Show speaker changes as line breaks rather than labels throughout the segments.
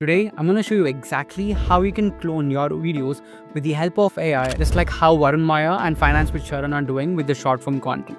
Today, I'm going to show you exactly how you can clone your videos with the help of AI, just like how Varun Mayya and Finance with Sharan are doing with the short form content.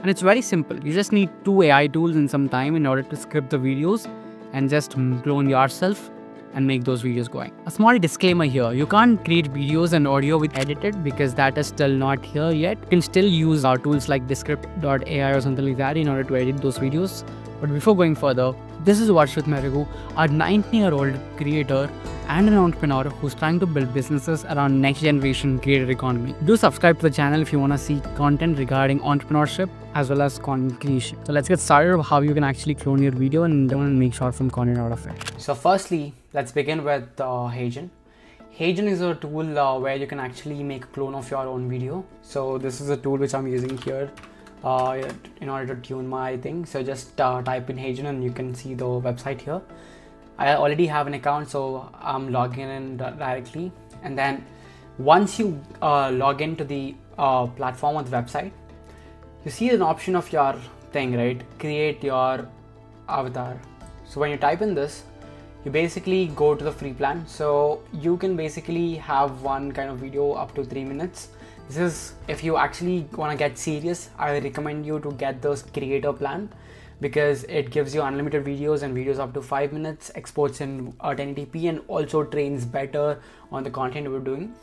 And it's very simple. You just need two AI tools and some time in order to script the videos and just clone yourself and make those videos going. A small disclaimer here, you can't create videos and audio with edited because that is still not here yet. You can still use our tools like Descript.ai or something like that in order to edit those videos. But before going further, this is Varshith Merugu, a 19 year old creator and an entrepreneur who's trying to build businesses around next generation creator economy. Do subscribe to the channel if you want to see content regarding entrepreneurship as well as content creation. So let's get started of how you can actually clone your video and make short form content out of it. So firstly, let's begin with uh, HeyGen. HeyGen is a tool uh, where you can actually make a clone of your own video. So this is a tool which I'm using here uh, in order to tune my thing. So just uh, type in HeyGen and you can see the website here. I already have an account, so I'm logging in directly. And then once you uh, log into the uh, platform or the website, you see an option of your thing, right? Create your avatar. So when you type in this, you basically go to the free plan. So you can basically have one kind of video up to three minutes this is if you actually want to get serious i recommend you to get the creator plan because it gives you unlimited videos and videos up to 5 minutes exports in 1080p and also trains better on the content we're doing.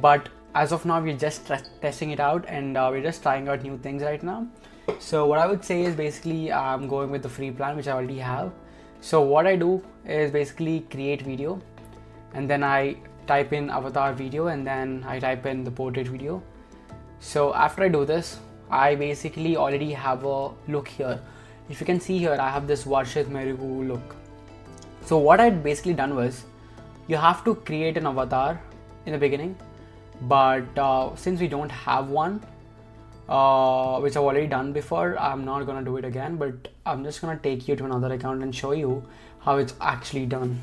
But as of now we're just testing it out and uh, we're just trying out new things right now. So what i would say is basically i'm going with the free plan which i already have. So what i do is basically create video and then i type in avatar video and then I type in the portrait video. So after I do this, I basically already have a look here. If you can see here, I have this Varshith Merugu look. So what I'd basically done was, you have to create an avatar in the beginning, but uh, since we don't have one, uh, which I've already done before, I'm not gonna do it again, but I'm just gonna take you to another account and show you how it's actually done.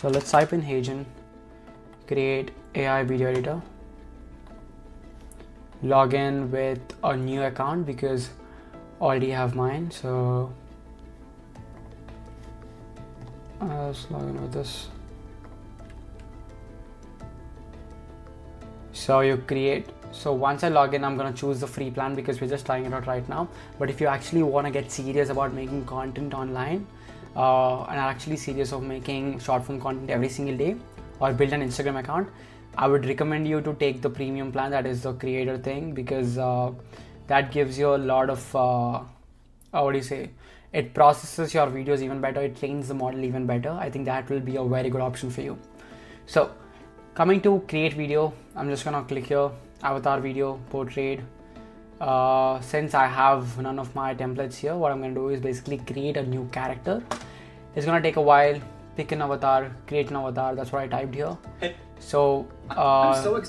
So let's type in HeyGen create AI video editor log in with a new account because already have mine so let's log in with this. So you create so once I log in I'm gonna choose the free plan because we're just trying it out right now. But if you actually want to get serious about making content online uh, and are actually serious of making short form content every single day or build an Instagram account, I would recommend you to take the premium plan that is the creator thing because uh, that gives you a lot of uh, what do you say? It processes your videos even better. It trains the model even better. I think that will be a very good option for you. So, coming to create video, I'm just gonna click here, avatar video, portrait. Uh, since I have none of my templates here, what I'm gonna do is basically create a new character. It's gonna take a while pick an avatar, create an avatar. That's what I typed here. So, uh, so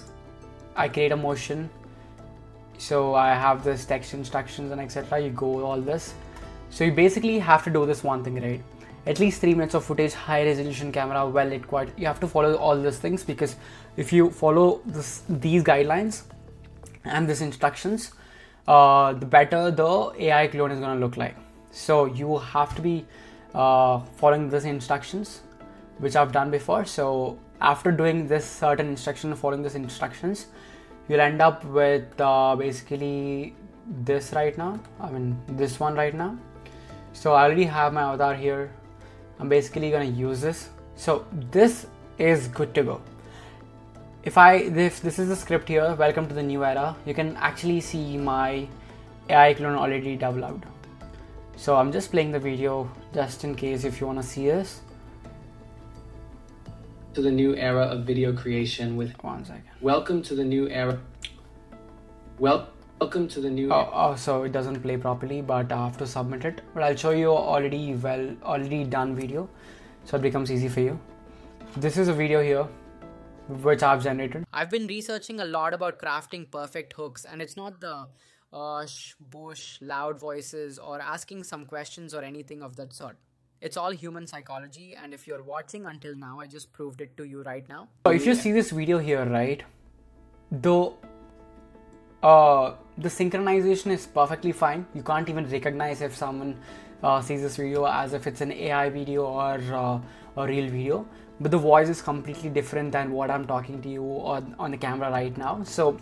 I create a motion. So I have this text instructions and etc. You go all this. So you basically have to do this one thing, right? At least three minutes of footage, high resolution camera, well lit quite. You have to follow all these things because if you follow this, these guidelines and these instructions, uh, the better the AI clone is gonna look like. So you have to be uh, following these instructions which I've done before. So after doing this certain instruction, following these instructions, you'll end up with uh, basically this right now. I mean this one right now. So I already have my avatar here. I'm basically gonna use this. So this is good to go. If I if this is the script here, welcome to the new era. You can actually see my AI clone already developed. So I'm just playing the video just in case if you want to see this.
To the new era of video creation with
one second.
Welcome to the new era. Well, welcome to the new.
Oh, oh, so it doesn't play properly, but I have to submit it. But I'll show you already well, already done video, so it becomes easy for you. This is a video here which I've generated.
I've been researching a lot about crafting perfect hooks, and it's not the uh, bush, loud voices, or asking some questions or anything of that sort. It's all human psychology, and if you're watching until now, I just proved it to you right now.
So if you see this video here, right, though uh, the synchronization is perfectly fine. You can't even recognize if someone uh, sees this video as if it's an AI video or uh, a real video, but the voice is completely different than what I'm talking to you on, on the camera right now. So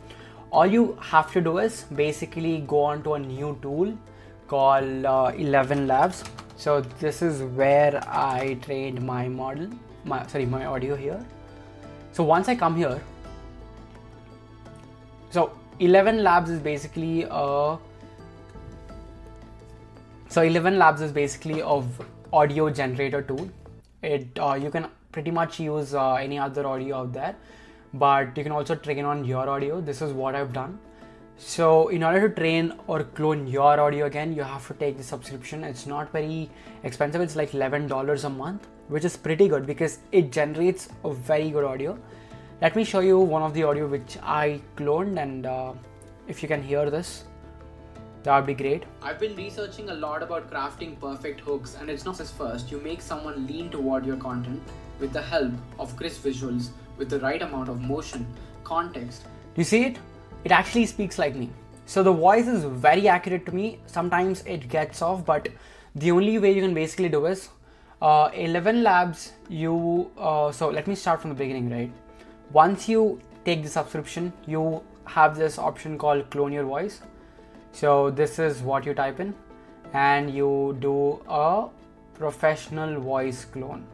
all you have to do is basically go on to a new tool called uh, 11 Labs. So this is where I trained my model, my sorry, my audio here. So once I come here, so 11 Labs is basically a so 11 Labs is basically a audio generator tool. It uh, you can pretty much use uh, any other audio out there, but you can also train on your audio. This is what I've done. So in order to train or clone your audio again, you have to take the subscription. It's not very expensive. It's like $11 a month, which is pretty good because it generates a very good audio. Let me show you one of the audio which I cloned and uh, if you can hear this, that would be great.
I've been researching a lot about crafting perfect hooks and it's not just first. You make someone lean toward your content with the help of crisp visuals with the right amount of motion, context.
You see it? It actually speaks like me. So the voice is very accurate to me. Sometimes it gets off, but the only way you can basically do is uh, 11 labs you uh, so let me start from the beginning right once you take the subscription you have this option called clone your voice so this is what you type in and you do a professional voice clone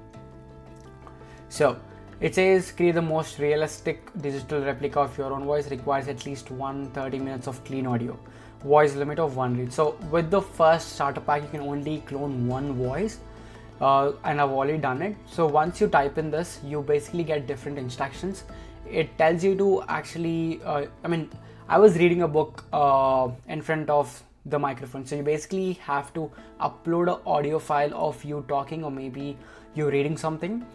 so it says create the most realistic digital replica of your own voice requires at least 130 minutes of clean audio voice limit of one read so with the first starter pack you can only clone one voice uh, and I've already done it so once you type in this you basically get different instructions it tells you to actually uh, I mean I was reading a book uh, in front of the microphone. So you basically have to upload an audio file of you talking or maybe you reading something.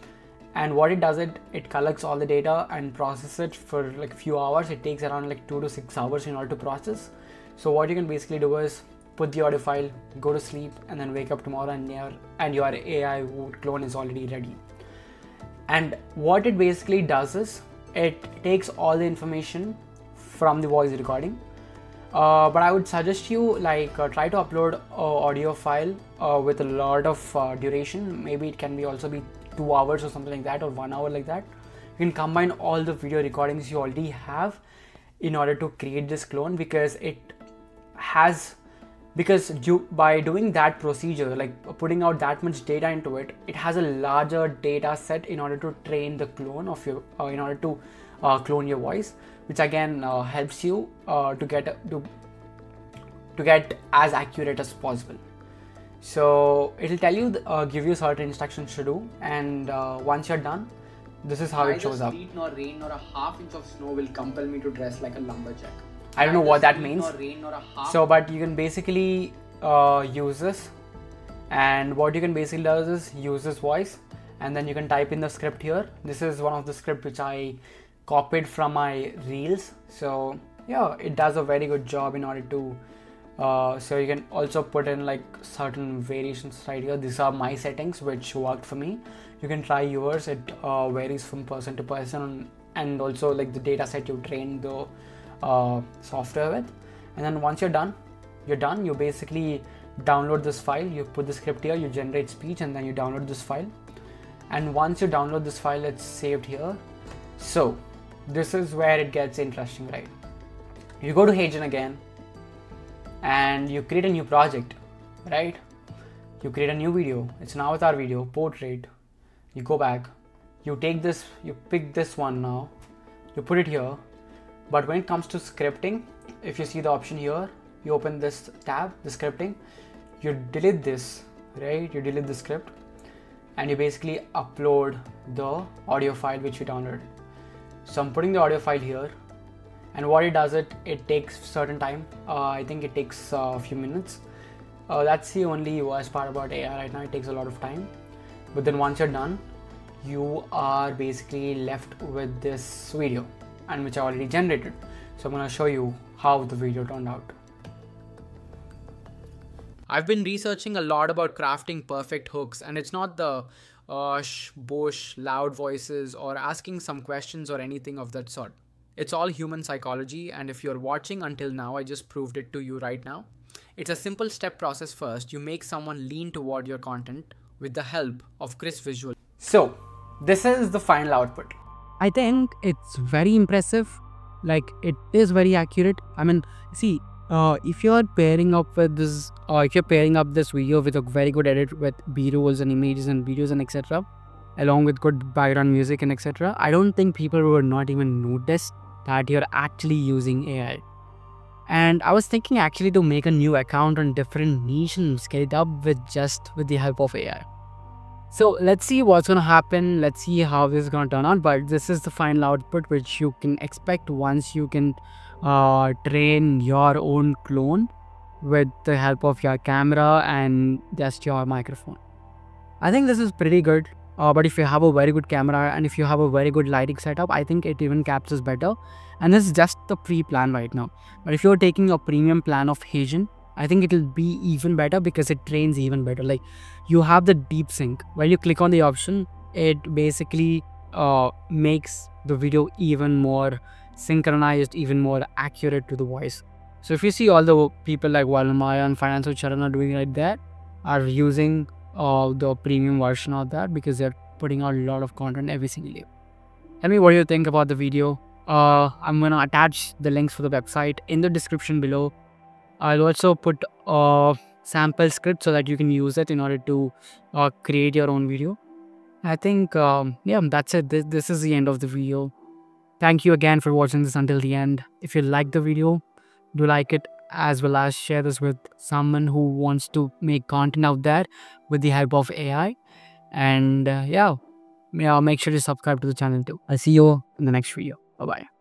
And what it does it it collects all the data and process it for like a few hours. It takes around like two to six hours in order to process. So what you can basically do is put the audio file, go to sleep, and then wake up tomorrow and your and your AI clone is already ready. And what it basically does is it takes all the information from the voice recording uh, but I would suggest you like uh, try to upload a audio file uh, with a lot of uh, duration. Maybe it can be also be two hours or something like that, or one hour like that. You can combine all the video recordings you already have in order to create this clone because it has because you by doing that procedure like putting out that much data into it it has a larger data set in order to train the clone of your uh, in order to uh, clone your voice which again uh, helps you uh, to get to to get as accurate as possible so it'll tell you uh, give you certain instructions to do and uh, once you're done this is how
Neither
it shows up
sleet nor rain nor a half inch of snow will compel me to dress like a lumberjack.
I don't know what that means.
Nor rain nor a half
so but you can basically uh, use this and what you can basically do is use this voice and then you can type in the script here this is one of the script which i copied from my reels so yeah it does a very good job in order to uh, so you can also put in like certain variations right here. These are my settings which worked for me. You can try yours. It uh, varies from person to person and also like the data set you train the uh, software with. And then once you're done you're done you basically download this file. You put the script here you generate speech and then you download this file. And once you download this file it's saved here. So this is where it gets interesting right? You go to HeyGen again and you create a new project right? You create a new video. It's an avatar video portrait. You go back. You take this you pick this one now. You put it here. But when it comes to scripting if you see the option here you open this tab the scripting. You delete this right? You delete the script. And you basically upload the audio file which you downloaded. So i'm putting the audio file here and what it does it it takes certain time. Uh, i think it takes uh, a few minutes. Uh, that's the only worst part about ai right now. It takes a lot of time. But then once you're done you are basically left with this video and which i already generated. So i'm going to show you how the video turned out.
I've been researching a lot about crafting perfect hooks, and it's not the uh, sh, bosh, loud voices, or asking some questions or anything of that sort. It's all human psychology, and if you're watching until now, I just proved it to you right now. It's a simple step process first. You make someone lean toward your content with the help of crisp visual.
So, this is the final output. I think it's very impressive. Like, it is very accurate. I mean, see, uh, if you're pairing up with this, or uh, if you're pairing up this video with a very good edit with B-rolls and images and videos and etc., along with good background music and etc., I don't think people would not even notice that you're actually using AI. And I was thinking actually to make a new account on different niche and scale it up with just with the help of AI. So let's see what's gonna happen. Let's see how this is gonna turn out. But this is the final output which you can expect once you can uh, train your own clone with the help of your camera and just your microphone. I think this is pretty good. Uh, but if you have a very good camera and if you have a very good lighting setup, I think it even captures better. And this is just the pre-plan right now. But if you're taking a premium plan of HeyGen, I think it'll be even better because it trains even better. Like you have the deep sync. When you click on the option, it basically uh, makes the video even more synchronized, even more accurate to the voice. So if you see all the people like Varun Mayya and Finance with Sharan are doing like that, are using uh, the premium version of that because they're putting out a lot of content every single day. Tell me what you think about the video. Uh, I'm gonna attach the links for the website in the description below. I'll also put a sample script so that you can use it in order to uh, create your own video. I think, um, yeah, that's it. This, this is the end of the video. Thank you again for watching this until the end. If you like the video, do like it as well as share this with someone who wants to make content out there with the help of AI. And uh, yeah, yeah, make sure to subscribe to the channel too. I'll see you in the next video. Bye bye.